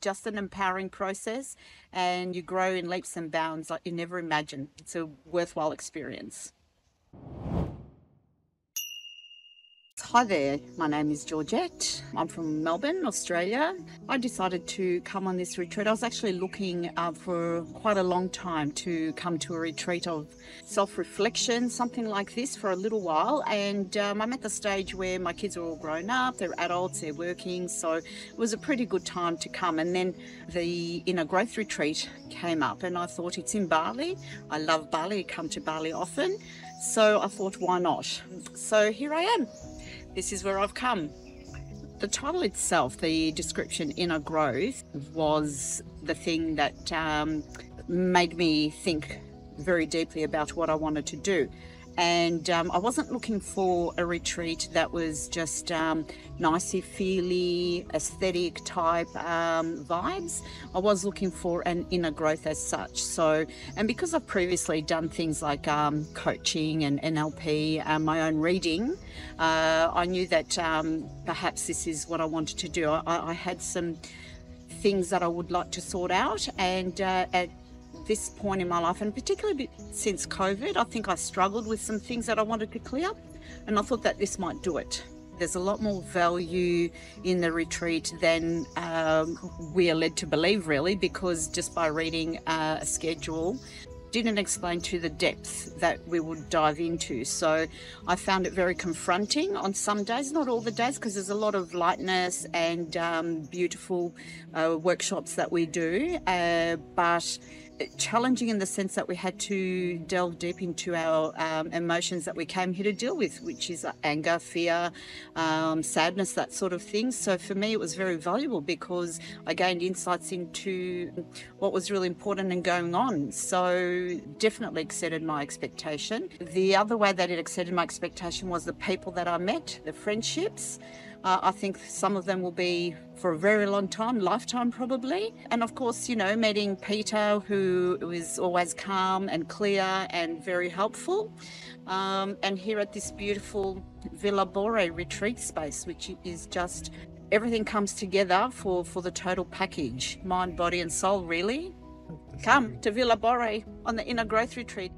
just an empowering process and you grow in leaps and bounds like you never imagined. It's a worthwhile experience. Hi there, my name is Georgette. I'm from Melbourne, Australia. I decided to come on this retreat. I was actually looking uh, for quite a long time to come to a retreat of self reflection, something like this, for a little while. And um, I'm at the stage where my kids are all grown up, they're adults, they're working, so it was a pretty good time to come. And then the inner growth retreat came up, and I thought it's in Bali. I love Bali, I come to Bali often. So I thought, why not? So here I am this is where I've come. The title itself, the description inner growth, was the thing that um, made me think very deeply about what I wanted to do and um, I wasn't looking for a retreat that was just um, nicey feely, aesthetic type um, vibes. I was looking for an inner growth as such. So, and because I've previously done things like um, coaching and NLP and my own reading, uh, I knew that um, perhaps this is what I wanted to do. I, I, had some things that I would like to sort out, and uh, at this point in my life, and particularly since COVID, I think I struggled with some things that I wanted to clear, and I thought that this might do it. There's a lot more value in the retreat than um, we are led to believe, really, because just by reading uh, a schedule, didn't explain to the depth that we would dive into. So I found it very confronting on some days, not all the days, because there's a lot of lightness and um, beautiful uh, workshops that we do. Uh, but challenging in the sense that we had to delve deep into our um, emotions that we came here to deal with, which is anger, fear, um, sadness, that sort of thing. So for me, it was very valuable because I gained insights into what was really important and going on. So definitely exceeded my expectation. The other way that it exceeded my expectation was the people that I met, the friendships. Uh, I think some of them will be for a very long time, lifetime probably. And of course, you know, meeting Peter, who is always calm and clear and very helpful. Um, and here at this beautiful Villa Bore retreat space, which is just everything comes together for, for the total package mind, body, and soul, really. Come to Villa Bore on the inner growth retreat.